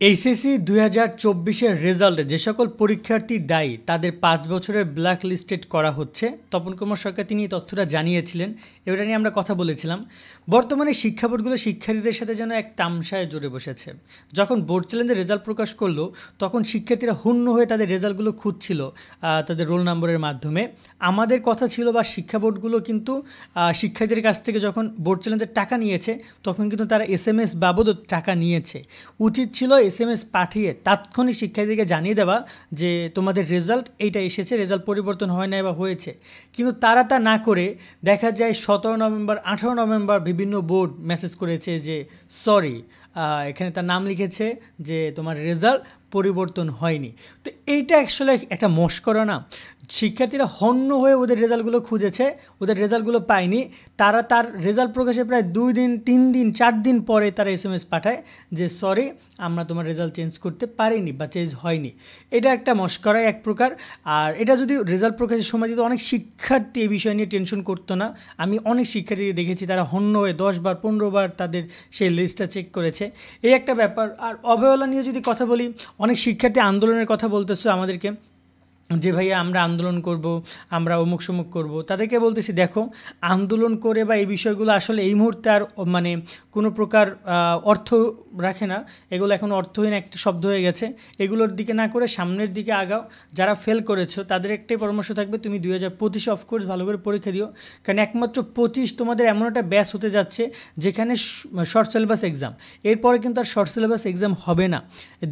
HSC দুই হাজার চব্বিশের রেজাল্টে যে সকল পরীক্ষার্থী দায়ী, তাদের পাঁচ বছরের ব্ল্যাক লিস্টেড করা হচ্ছে। তপন কুমার সরকার, তিনি তথ্যটা জানিয়েছিলেন। এটা নিয়ে আমরা কথা বলেছিলাম। বর্তমানে শিক্ষা বোর্ডগুলো শিক্ষার্থীদের সাথে যেন এক তামসায় জুড়ে বসেছে। যখন বোর্ড চ্যালেঞ্জের রেজাল্ট প্রকাশ করল, তখন শিক্ষার্থীরা হন্য হয়ে তাদের রেজাল্টগুলো খুঁজছিল তাদের রোল নম্বরের মাধ্যমে। আমাদের কথা ছিল বা শিক্ষা বোর্ডগুলো কিন্তু শিক্ষার্থীদের কাছ থেকে যখন বোর্ড চ্যালেঞ্জের টাকা নিয়েছে, তখন কিন্তু তারা এস এম এস বাবদও টাকা নিয়েছে। উচিত ছিল এস এম এস পাঠিয়ে তাৎক্ষণিক শিক্ষার্থীকে জানিয়ে দেওয়া যে তোমাদের রেজাল্ট এইটা এসেছে রেজাল্ট পরিবর্তন হয় নাই বা হয়েছে। কিন্তু তারা তা না করে দেখা যায় সতেরো নভেম্বর, আঠারো নভেম্বর বিভিন্ন বোর্ড মেসেজ করেছে যে সরি এখানে তার নাম লিখেছে যে তোমার রেজাল্ট পরিবর্তন হয়নি। তো এইটা অ্যাকচুয়ালি একটা মস্করা না শিক্ষার্থীরা হন্য হয়ে ওদের রেজাল্টগুলো খুঁজেছে, ওদের রেজাল্টগুলো পায়নি। তারা তার রেজাল্ট প্রকাশে প্রায় দুই দিন, তিন দিন, চার দিন পরে তারা এস এম এস পাঠায় যে সরি আমরা তোমার রেজাল্ট চেঞ্জ করতে পারিনি বা চেঞ্জ হয়নি। এটা একটা মস্করা এক প্রকার। আর এটা যদি রেজাল্ট প্রকাশের সময় দিত অনেক শিক্ষার্থী এই বিষয় নিয়ে টেনশন করতো না, আমি অনেক শিক্ষার্থী দেখেছি তারা হন্য হয়ে দশ বার, পনেরো বার তাদের সেই লিস্টটা চেক করেছে। এই একটা ব্যাপার। আর অবহেলা নিয়ে যদি কথা বলি, অনেক শিক্ষার্থী আন্দোলনের কথা বলতেছে আমাদেরকে। যে ভাইয়া আমরা আন্দোলন করব, আমরা অমুক সমুক করব, তাদেরকে বলতেছি, দেখো, আন্দোলন করে বা এই বিষয়গুলো আসলে এই মুহূর্তে আর মানে কোনো প্রকার অর্থ রাখে না। এগুলো এখন অর্থহীন একটা শব্দ হয়ে গেছে। এগুলোর দিকে না করে সামনের দিকে আগাও। যারা ফেল করেছ, তাদের একটাই পরামর্শ থাকবে, তুমি দুই হাজার পঁচিশে অফকোর্স ভালো করে পরীক্ষা দিও। কারণ একমাত্র পঁচিশ তোমাদের এমন একটা ব্যাস হতে যাচ্ছে, যেখানে শর্ট সিলেবাস এক্সাম এরপরে কিন্তু আর শর্ট সিলেবাস এক্সাম হবে না।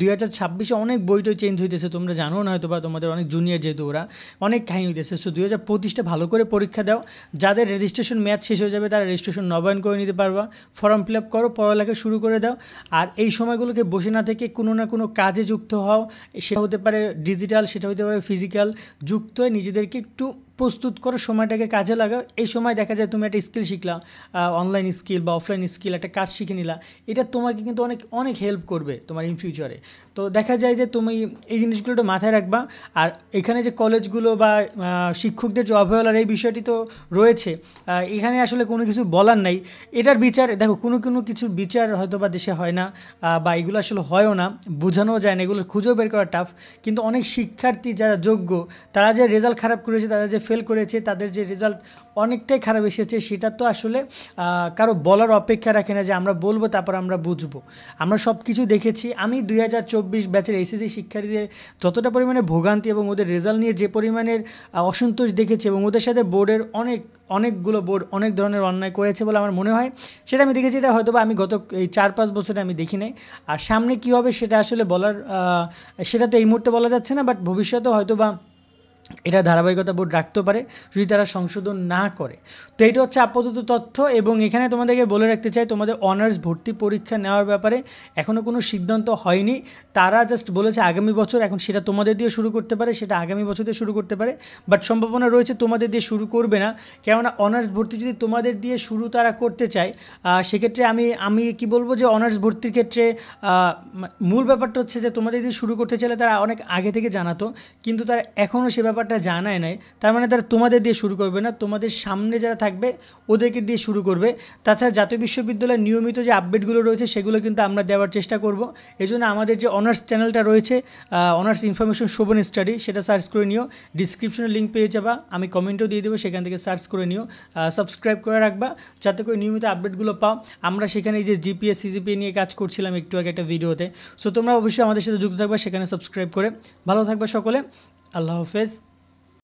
দুই হাজার ছাব্বিশে অনেক বইটই চেঞ্জ হইতেছে, তোমরা জানো না হয়তো বা তোমাদের অনেক জুনিয়র যেহেতু ওরা। অনেক কাহিনী হইতেছে। সো দুই হাজার পঁচিশটা ভালো করে পরীক্ষা দাও। যাদের রেজিস্ট্রেশন ম্যাচ শেষ হয়ে যাবে, তারা রেজিস্ট্রেশন নবায়ন করে নিতে পারবা। ফর্ম ফিল আপ করো, পড়ালেখা শুরু করে দাও। আর এই সময়গুলোকে বসে না থেকে কোনো না কোনো কাজে যুক্ত হও। সেটা হতে পারে ডিজিটাল সেটা হতে পারে ফিজিক্যাল যুক্ত হয়ে নিজেদেরকে একটু প্রস্তুত করো, সময়টাকে কাজে লাগাও। এই সময় দেখা যায় তুমি একটা স্কিল শিখলা অনলাইন স্কিল বা অফলাইন স্কিল একটা কাজ শিখে নিলা। এটা তোমাকে কিন্তু অনেক অনেক হেল্প করবে তোমার ইন ফিউচারে তো দেখা যায় যে তুমি এই জিনিসগুলো একটু মাথায় রাখবা। আর এখানে যে কলেজগুলো বা শিক্ষকদের যে অবহেলার এই বিষয়টি তো রয়েছে। এখানে আসলে কোনো কিছু বলার নাই। এটার বিচার, দেখো, কোনো কোনো কিছু বিচার হয়তো বা দেশে হয় না বা এগুলো আসলে হয়ও না, বোঝানোও যায় না, এগুলো খুঁজেও বের করা টাফ কিন্তু অনেক শিক্ষার্থী যারা যোগ্য, তারা যে রেজাল্ট খারাপ করেছে, তারা যে ফেল করেছে, তাদের যে রেজাল্ট অনেকটাই খারাপ এসেছে, সেটা তো আসলে কারও বলার অপেক্ষা রাখে না যে আমরা বলব, তারপর আমরা বুঝব। আমরা সব কিছু দেখেছি। আমি দুই হাজার চব্বিশ ব্যাচের এসএসসি শিক্ষার্থীদের যতটা পরিমাণে ভোগান্তি এবং ওদের রেজাল্ট নিয়ে যে পরিমাণের অসন্তোষ দেখেছি এবং ওদের সাথে বোর্ডের অনেক, অনেকগুলো বোর্ড অনেক ধরনের অন্যায় করেছে বলে আমার মনে হয়। সেটা আমি দেখেছি, এটা হয়তো আমি গত এই চার পাঁচ বছরে আমি দেখি নাই। আর সামনে কী হবে সেটা আসলে বলার সেটা তো এই মুহূর্তে বলা যাচ্ছে না বাট ভবিষ্যতে হয়তো বা এটা ধারাবাহিকতা বোর্ড রাখতে পারে যদি তারা সংশোধন না করে। তো এটা হচ্ছে আপাতত তথ্য এবং এখানে তোমাদেরকে বলে রাখতে চাই, তোমাদের অনার্স ভর্তি পরীক্ষা নেওয়ার ব্যাপারে এখনও কোনো সিদ্ধান্ত হয়নি। তারা জাস্ট বলেছে আগামী বছর, এখন সেটা তোমাদের দিয়ে শুরু করতে পারে, সেটা আগামী বছর দিয়ে শুরু করতে পারে। বাট সম্ভাবনা রয়েছে তোমাদের দিয়ে শুরু করবে না। কেননা অনার্স ভর্তি যদি তোমাদের দিয়ে শুরু তারা করতে চায় সেক্ষেত্রে আমি আমি কি বলব যে অনার্স ভর্তির ক্ষেত্রে মূল ব্যাপারটা হচ্ছে যে তোমাদের দিয়ে শুরু করতে চাইলে তারা অনেক আগে থেকে জানাতো, কিন্তু তারা এখনও সে ব্যাপারটা জানায় নাই, তার মানে তারা তোমাদের দিয়ে শুরু করবে না, তোমাদের সামনে যারা থাকবে ওদেরকে দিয়ে শুরু করবে। তাছাড়া জাতীয় বিশ্ববিদ্যালয়ের নিয়মিত যে আপডেটগুলো রয়েছে সেগুলো কিন্তু আমরা দেওয়ার চেষ্টা করব। এই জন্য আমাদের যে অনার্স চ্যানেলটা রয়েছে অনার্স ইনফরমেশন শোভন স্টাডি সেটা সার্চ করে নিও। ডিসক্রিপশনে লিঙ্ক পেয়ে যাবা, আমি কমেন্টও দিয়ে দেবো, সেখান থেকে সার্চ করে নিও। সাবস্ক্রাইব করে রাখবা, যাতে করে নিয়মিত আপডেটগুলো পাও। আমরা সেখানে যে জিপিএস সিজিপিএ নিয়ে কাজ করছিলাম একটু আগে একটা ভিডিওতে। সো তোমরা অবশ্যই আমাদের সাথে যুক্ত থাকবা, সেখানে সাবস্ক্রাইব করে। ভালো থাকবা সকলে। আল্লাহ হাফেজ।